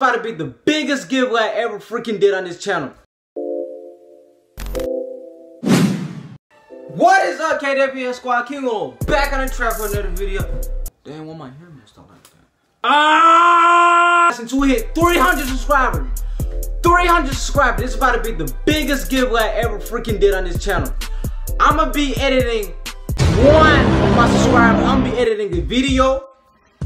about to be the biggest giveaway I ever freaking did on this channel. What is up, KWS Squad King? Back on the track for another video. Damn, why my hair messed up like that? Ah! Since we hit 300 subscribers, 300 subscribers, this is about to be the biggest giveaway I ever freaking did on this channel. I'm gonna be editing one of my subscribers. I'm gonna be editing a video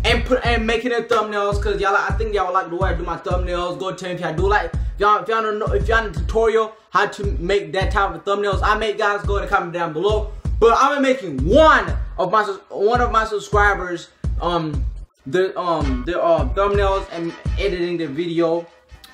and put and making the thumbnails because y'all I think y'all like the way I do my thumbnails. Go tell if y'all do like if y'all if y'all don't know if y'all need a tutorial how to make that type of thumbnails I make guys go in the comment down below. But I'm making one of my one of my subscribers um the um the uh, thumbnails and editing the video.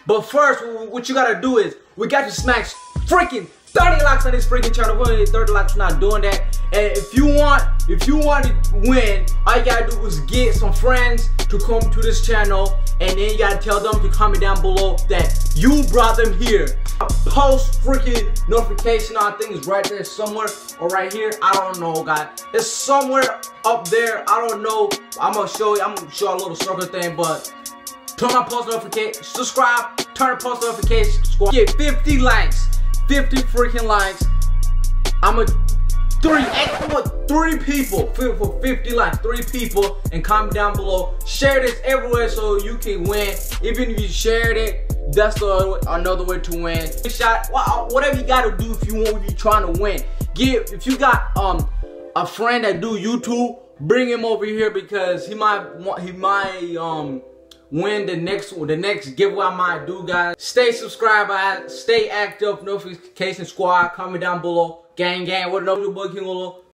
But first, what you gotta do is we got to smash freaking 30 likes on this freaking channel. We only 30 likes, not doing that. And if you want, if you want to win, all you gotta do is get some friends to come to this channel, and then you gotta tell them to comment down below that you brought them here. Post freaking notification on things right there somewhere or right here. I don't know, guys. It's somewhere up there. I don't know. I'm gonna show you. I'm gonna show a little circle thing, but turn on post notification, subscribe, turn on post notification, get 50 likes. 50 freaking likes. I'm a three, what, three people for 50 likes, three people, and comment down below. Share this everywhere so you can win. Even if you shared it, that's the, another way to win. Shot, whatever you gotta do if you want, if you're trying to win. Give, if you got um a friend that do YouTube, bring him over here because he might he might um when the next the next giveaway I might do, guys. Stay subscribed, stay active, notification squad, comment down below. Gang gang, what up, your boy King.